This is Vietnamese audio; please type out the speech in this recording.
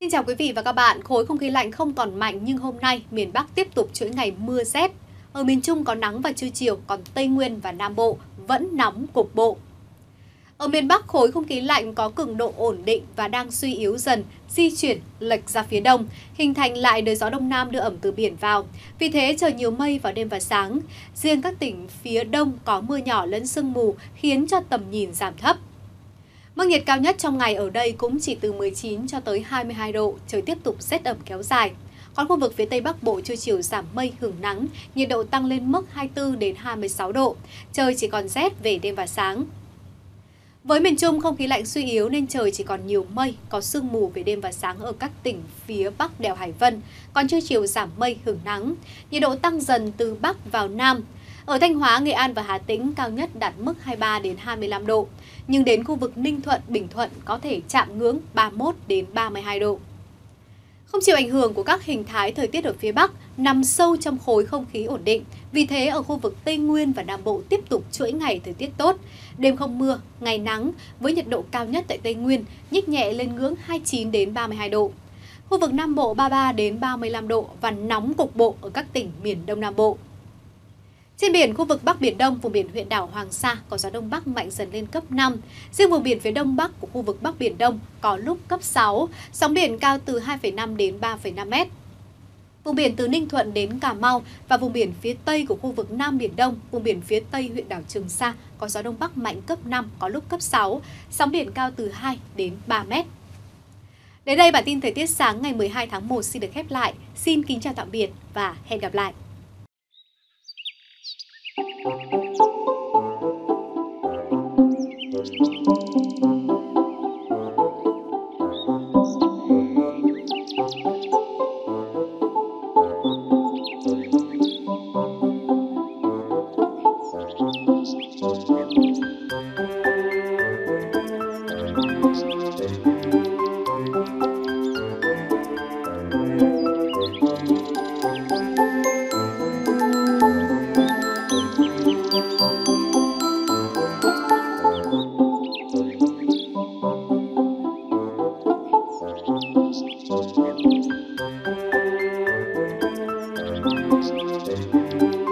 Xin chào quý vị và các bạn. Khối không khí lạnh không còn mạnh nhưng hôm nay miền Bắc tiếp tục chuỗi ngày mưa rét. Ở miền Trung có nắng vào trưa chiều, còn Tây Nguyên và Nam Bộ vẫn nóng cục bộ. Ở miền Bắc, khối không khí lạnh có cường độ ổn định và đang suy yếu dần, di chuyển lệch ra phía đông, hình thành lại đới gió đông nam đưa ẩm từ biển vào. Vì thế, trời nhiều mây vào đêm và sáng. Riêng các tỉnh phía đông có mưa nhỏ lẫn sương mù khiến cho tầm nhìn giảm thấp. Mức nhiệt cao nhất trong ngày ở đây cũng chỉ từ 19 cho tới 22 độ, trời tiếp tục rét ẩm kéo dài. Còn khu vực phía Tây Bắc Bộ trưa chiều giảm mây hưởng nắng, nhiệt độ tăng lên mức 24 đến 26 độ. Trời chỉ còn rét về đêm và sáng. Với miền Trung, không khí lạnh suy yếu nên trời chỉ còn nhiều mây, có sương mù về đêm và sáng ở các tỉnh phía Bắc đèo Hải Vân, còn trưa chiều giảm mây hưởng nắng. Nhiệt độ tăng dần từ Bắc vào Nam. Ở Thanh Hóa, Nghệ An và Hà Tĩnh cao nhất đạt mức 23 đến 25 độ, nhưng đến khu vực Ninh Thuận, Bình Thuận có thể chạm ngưỡng 31 đến 32 độ. Không chịu ảnh hưởng của các hình thái thời tiết ở phía Bắc, nằm sâu trong khối không khí ổn định. Vì thế, ở khu vực Tây Nguyên và Nam Bộ tiếp tục chuỗi ngày thời tiết tốt. Đêm không mưa, ngày nắng, với nhiệt độ cao nhất tại Tây Nguyên nhích nhẹ lên ngưỡng 29 đến 32 độ. Khu vực Nam Bộ 33 đến 35 độ và nóng cục bộ ở các tỉnh miền Đông Nam Bộ. Trên biển khu vực Bắc Biển Đông, vùng biển huyện đảo Hoàng Sa có gió Đông Bắc mạnh dần lên cấp 5. Riêng vùng biển phía Đông Bắc của khu vực Bắc Biển Đông có lúc cấp 6, sóng biển cao từ 2,5 đến 3,5 mét. Vùng biển từ Ninh Thuận đến Cà Mau và vùng biển phía Tây của khu vực Nam Biển Đông, vùng biển phía Tây huyện đảo Trường Sa có gió Đông Bắc mạnh cấp 5, có lúc cấp 6, sóng biển cao từ 2 đến 3 mét. Đến đây bản tin thời tiết sáng ngày 12 tháng 1 xin được khép lại. Xin kính chào tạm biệt và hẹn gặp lại. Música Thank you.